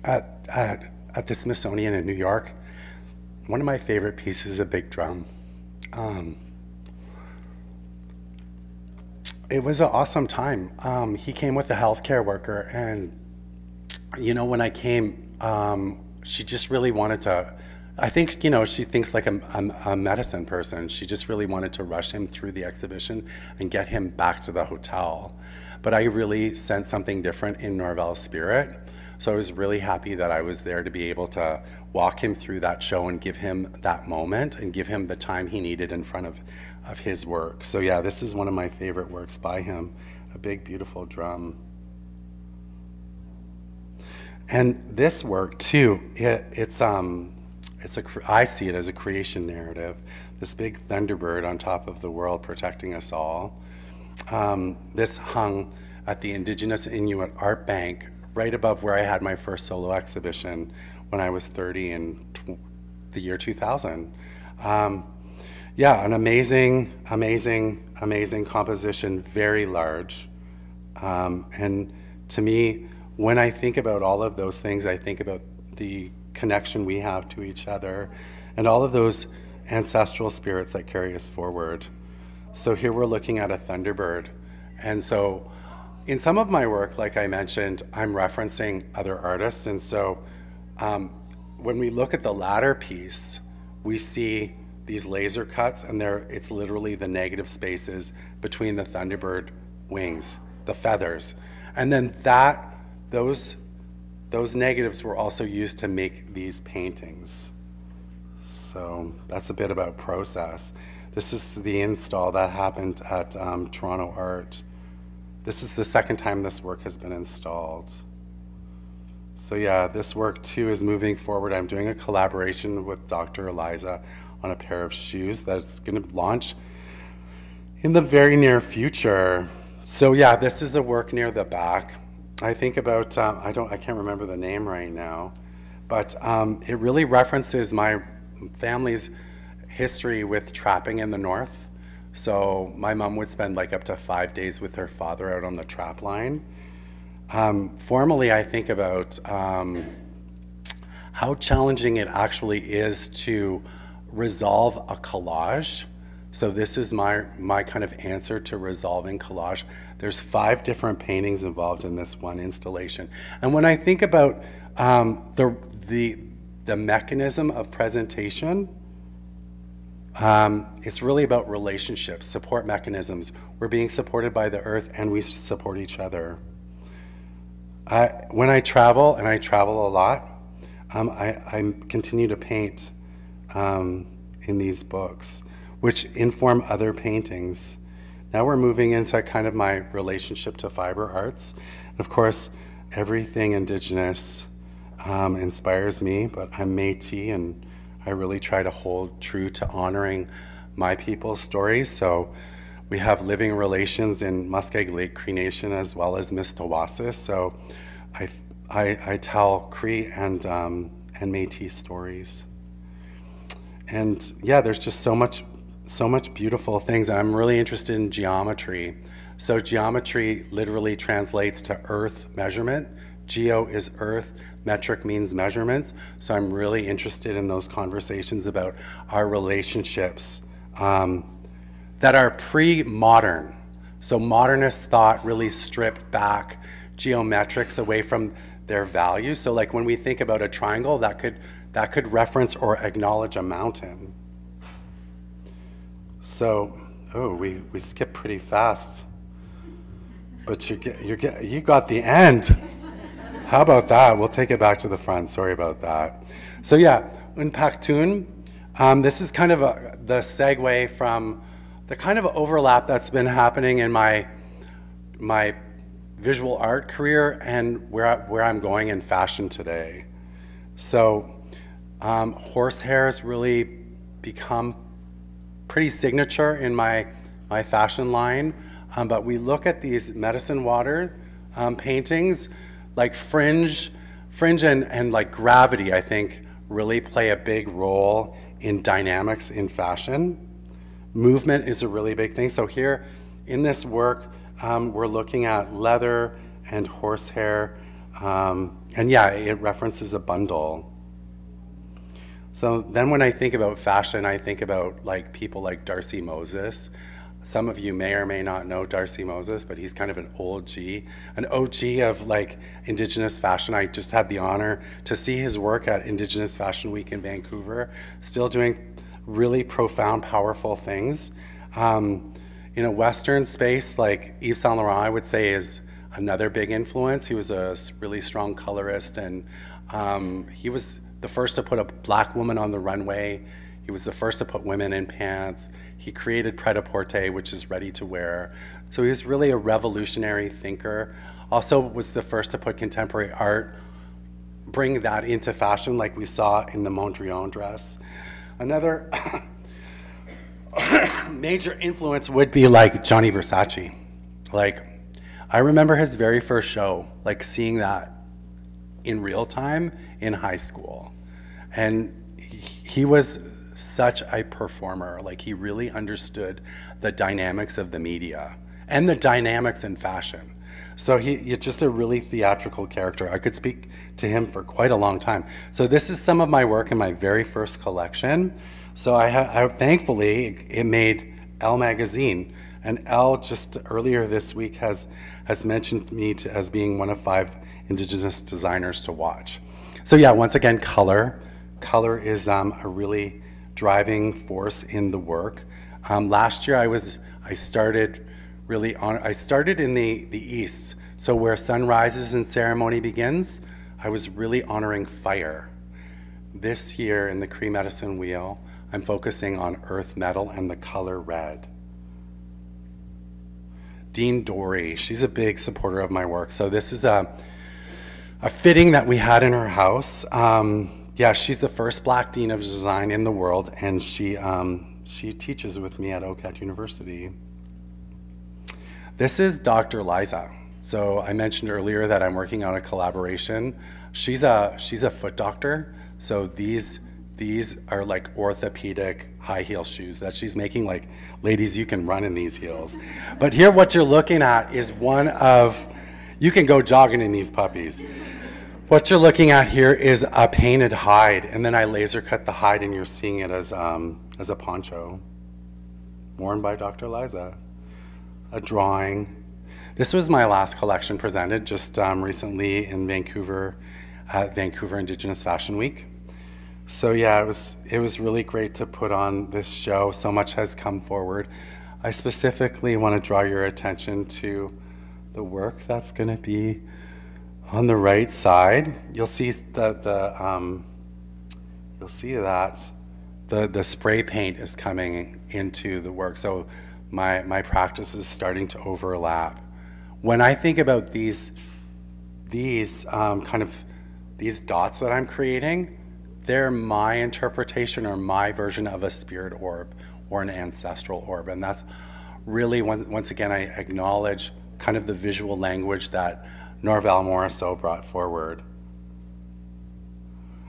at, at, at the Smithsonian in New York one of my favorite pieces is a big drum. Um, it was an awesome time. Um, he came with a healthcare worker, and you know, when I came, um, she just really wanted to. I think you know she thinks like a, a, a, medicine person. She just really wanted to rush him through the exhibition and get him back to the hotel. But I really sensed something different in Norval's spirit. So I was really happy that I was there to be able to walk him through that show and give him that moment and give him the time he needed in front of, of his work. So yeah, this is one of my favorite works by him, a big, beautiful drum. And this work too, it, it's, um, it's a, I see it as a creation narrative. This big thunderbird on top of the world protecting us all. Um, this hung at the Indigenous Inuit Art Bank right above where I had my first solo exhibition when I was 30 in the year 2000. Um, yeah, an amazing, amazing, amazing composition, very large. Um, and to me, when I think about all of those things, I think about the connection we have to each other and all of those ancestral spirits that carry us forward. So here we're looking at a thunderbird. And so in some of my work, like I mentioned, I'm referencing other artists. And so um, when we look at the latter piece, we see these laser cuts, and there it's literally the negative spaces between the thunderbird wings, the feathers. And then that, those, those negatives were also used to make these paintings. So that's a bit about process. This is the install that happened at um, Toronto Art. This is the second time this work has been installed. So yeah, this work too is moving forward. I'm doing a collaboration with Dr. Eliza on a pair of shoes that's going to launch in the very near future. So yeah, this is a work near the back. I think about um, I don't I can't remember the name right now, but um, it really references my family's history with trapping in the north. So my mom would spend like up to five days with her father out on the trap line. Um, formally, I think about um, how challenging it actually is to resolve a collage. So this is my, my kind of answer to resolving collage. There's five different paintings involved in this one installation. And when I think about um, the, the, the mechanism of presentation, um, it's really about relationships, support mechanisms. We're being supported by the earth and we support each other. I, when I travel, and I travel a lot, um, I, I, continue to paint um, in these books, which inform other paintings. Now we're moving into kind of my relationship to fiber arts. Of course, everything Indigenous um, inspires me, but I'm Métis, and I really try to hold true to honoring my people's stories. So we have living relations in Muskeg Lake Cree Nation as well as Mistawasis. So I, I, I tell Cree and, um, and Métis stories. And yeah, there's just so much, so much beautiful things. I'm really interested in geometry. So geometry literally translates to earth measurement. Geo is earth, metric means measurements. So I'm really interested in those conversations about our relationships. Um, that are pre-modern. So modernist thought really stripped back geometrics away from their values. So like when we think about a triangle, that could that could reference or acknowledge a mountain. So, oh, we, we skipped pretty fast. But you get, you get you got the end. How about that? We'll take it back to the front. Sorry about that. So yeah, in Pakhtun, um, this is kind of a, the segue from the kind of overlap that's been happening in my my visual art career and where, I, where I'm going in fashion today. So um, horsehair has really become pretty signature in my, my fashion line. Um, but we look at these medicine water um, paintings, like fringe, fringe and, and like gravity, I think, really play a big role in dynamics in fashion movement is a really big thing. So here in this work, um, we're looking at leather and horsehair. Um, and yeah, it references a bundle. So then when I think about fashion, I think about like people like Darcy Moses. Some of you may or may not know Darcy Moses, but he's kind of an OG, an OG of like Indigenous fashion. I just had the honor to see his work at Indigenous Fashion Week in Vancouver, still doing really profound, powerful things. Um, in a Western space, like Yves Saint Laurent, I would say, is another big influence. He was a really strong colorist, and um, he was the first to put a black woman on the runway. He was the first to put women in pants. He created pret-a-porter, which is ready to wear. So he was really a revolutionary thinker. Also was the first to put contemporary art, bring that into fashion like we saw in the Mondrian dress. Another major influence would be like Gianni Versace. Like, I remember his very first show, like seeing that in real time in high school. And he was such a performer. Like, he really understood the dynamics of the media and the dynamics in fashion. So he, he's just a really theatrical character. I could speak to him for quite a long time. So this is some of my work in my very first collection. So I, ha- I thankfully it made Elle magazine, and Elle just earlier this week has has mentioned me to, as being one of five Indigenous designers to watch. So yeah, once again, color. Color is um, a really driving force in the work. Um, last year, I was I started really on. I started in the the east, so where sun rises and ceremony begins. I was really honoring fire. This year in the Cree Medicine Wheel, I'm focusing on earth metal and the color red. Dean Dori, she's a big supporter of my work. So this is a, a fitting that we had in her house. Um, yeah, she's the first black dean of design in the world, and she, um, she teaches with me at OCAD University. This is Dr. Liza. So I mentioned earlier that I'm working on a collaboration. She's a, she's a foot doctor, so these these are like orthopedic high heel shoes that she's making like ladies you can run in these heels but here what you're looking at is one of you can go jogging in these puppies what you're looking at here is a painted hide and then i laser cut the hide and you're seeing it as um, as a poncho worn by dr liza a drawing this was my last collection presented just um, recently in vancouver at vancouver indigenous fashion week so yeah, it was it was really great to put on this show. So much has come forward. I specifically want to draw your attention to the work that's going to be on the right side. You'll see the the um, you'll see that the the spray paint is coming into the work. So my my practice is starting to overlap. When I think about these these um, kind of these dots that I'm creating they're my interpretation or my version of a spirit orb or an ancestral orb. And that's really, once again, I acknowledge kind of the visual language that Norval Morrisseau brought forward.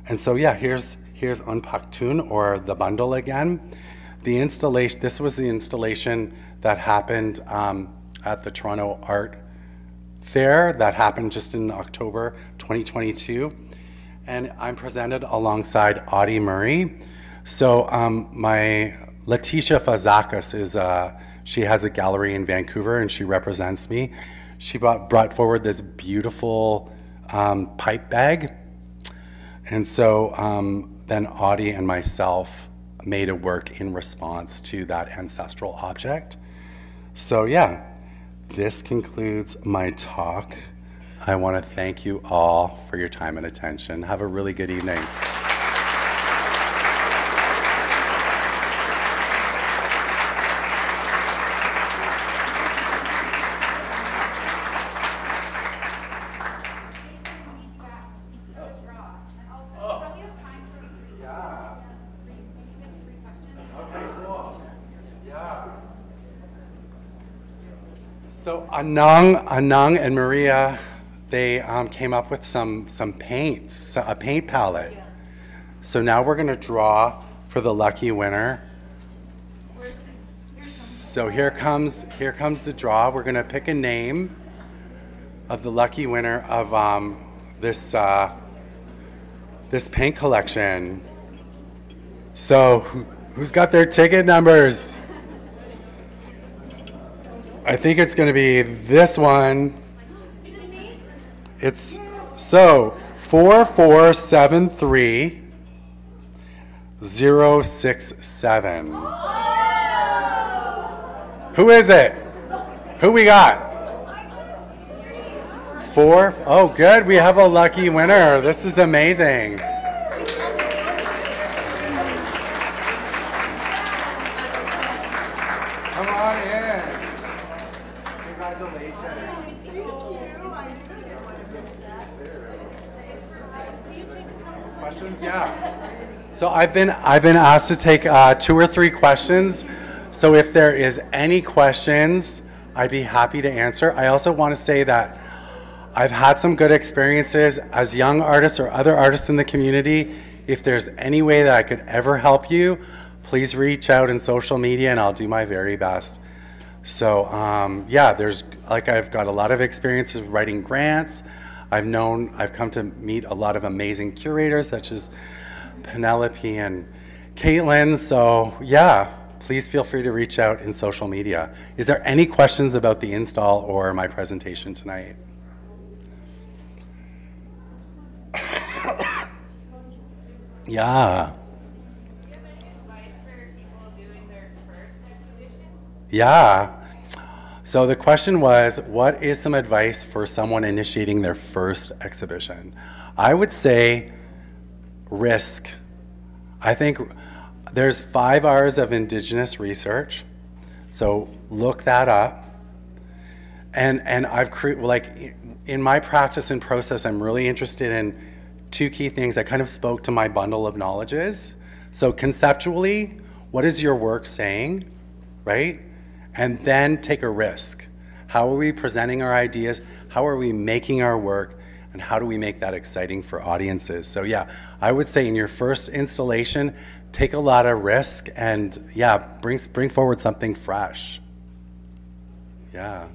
And so, yeah, here's, here's Unpaktun or the bundle again. The installation, this was the installation that happened um, at the Toronto Art Fair that happened just in October 2022 and I'm presented alongside Audie Murray. So um, my Letitia Fazakas is, uh, she has a gallery in Vancouver and she represents me. She brought, brought forward this beautiful um, pipe bag. And so um, then Audie and myself made a work in response to that ancestral object. So yeah, this concludes my talk. I want to thank you all for your time and attention. Have a really good evening. So Anang, Anang and Maria they um, came up with some, some paints, a paint palette. So now we're going to draw for the lucky winner. So here comes, here comes the draw. We're going to pick a name of the lucky winner of um, this, uh, this paint collection. So who, who's got their ticket numbers? I think it's going to be this one. It's so 4473 067. Who is it? Who we got? Four? Oh, good. We have a lucky winner. This is amazing. So I've been I've been asked to take uh, two or three questions. So if there is any questions, I'd be happy to answer. I also want to say that I've had some good experiences as young artists or other artists in the community. If there's any way that I could ever help you, please reach out in social media and I'll do my very best. So um, yeah, there's like I've got a lot of experiences writing grants. I've known I've come to meet a lot of amazing curators such as Penelope and Caitlyn, so yeah, please feel free to reach out in social media. Is there any questions about the install or my presentation tonight? yeah. Yeah. So the question was, what is some advice for someone initiating their first exhibition? I would say risk. I think there's five R's of indigenous research, so look that up. And and I've created like in my practice and process, I'm really interested in two key things that kind of spoke to my bundle of knowledges. So conceptually, what is your work saying, right? And then take a risk. How are we presenting our ideas? How are we making our work? And how do we make that exciting for audiences? So yeah, I would say in your first installation, take a lot of risk and yeah, bring, bring forward something fresh. Yeah.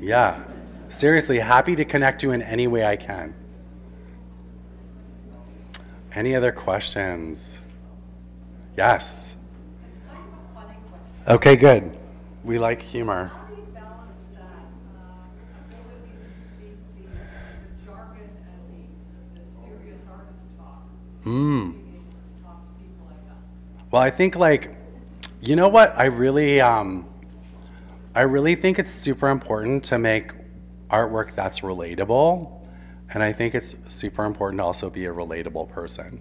Yeah. Seriously, happy to connect you in any way I can. Any other questions? Yes. Okay, good. We like humor. Hmm. Well, I think like, you know what? I really, um, I really think it's super important to make artwork that's relatable, and I think it's super important to also be a relatable person.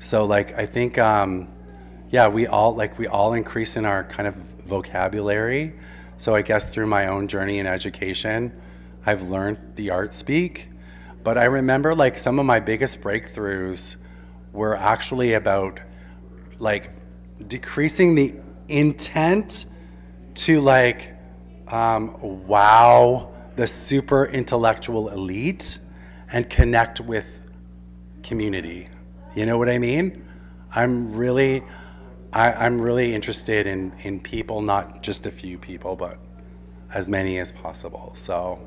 So like, I think, um, yeah, we all like we all increase in our kind of vocabulary. So I guess through my own journey in education, I've learned the art speak. But I remember like some of my biggest breakthroughs were actually about like decreasing the intent to like um, wow the super intellectual elite and connect with community. You know what I mean? I'm really, I, am really interested in, in people, not just a few people, but as many as possible. So,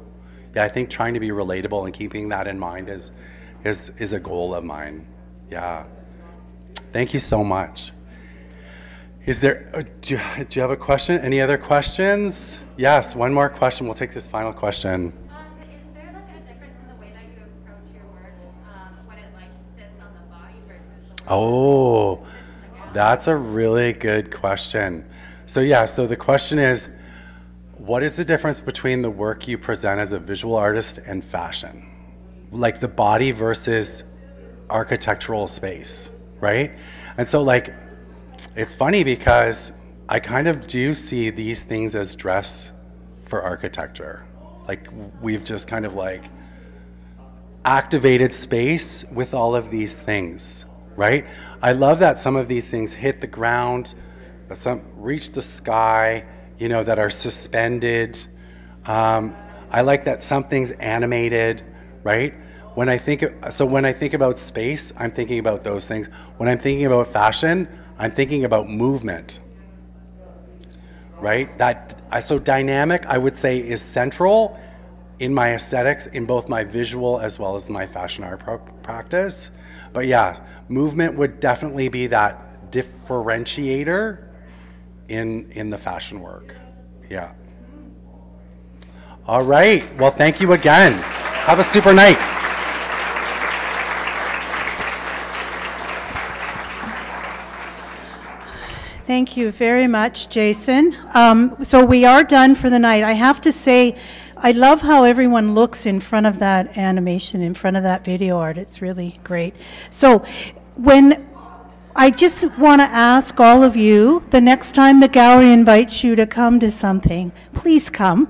yeah, I think trying to be relatable and keeping that in mind is, is, is a goal of mine. Yeah. Thank you so much. Is there, uh, do, you, do you have a question? Any other questions? Yes, one more question. We'll take this final question.
Is there like a difference in the way that you approach your work? When it like sits on the body versus the
Oh, that's a really good question. So, yeah, so the question is what is the difference between the work you present as a visual artist and fashion? Like the body versus architectural space, right? And so, like, it's funny because I kind of do see these things as dress for architecture. Like, we've just kind of like activated space with all of these things, right? I love that some of these things hit the ground, that some reach the sky, you know, that are suspended. Um, I like that something's animated, right? When I think, so when I think about space, I'm thinking about those things. When I'm thinking about fashion, I'm thinking about movement, right? That so dynamic, I would say, is central in my aesthetics, in both my visual as well as my fashion art practice. But yeah, movement would definitely be that differentiator in in the fashion work. Yeah. All right. Well, thank you again. Have a super night.
Thank you very much, Jason. Um, so we are done for the night. I have to say, I love how everyone looks in front of that animation, in front of that video art. It's really great. So when I just want to ask all of you, the next time the gallery invites you to come to something, please come.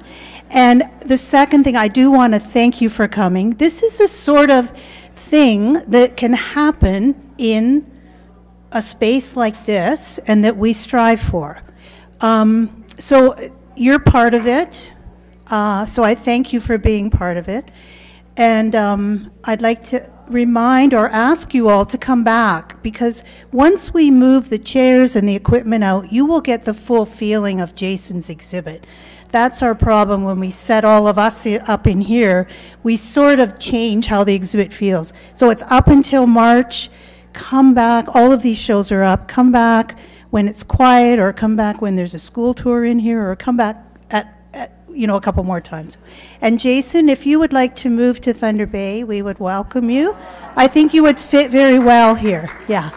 And the second thing, I do want to thank you for coming. This is a sort of thing that can happen in a space like this and that we strive for. Um, so you're part of it. Uh, so I thank you for being part of it. And um, I'd like to remind or ask you all to come back because once we move the chairs and the equipment out, you will get the full feeling of Jason's exhibit. That's our problem when we set all of us up in here. We sort of change how the exhibit feels. So it's up until March. Come back. All of these shows are up. Come back when it's quiet, or come back when there's a school tour in here, or come back at, at you know, a couple more times. And Jason, if you would like to move to Thunder Bay, we would welcome you. I think you would fit very well here. Yeah.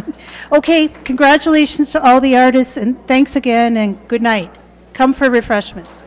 okay, congratulations to all the artists, and thanks again, and good night. Come for refreshments.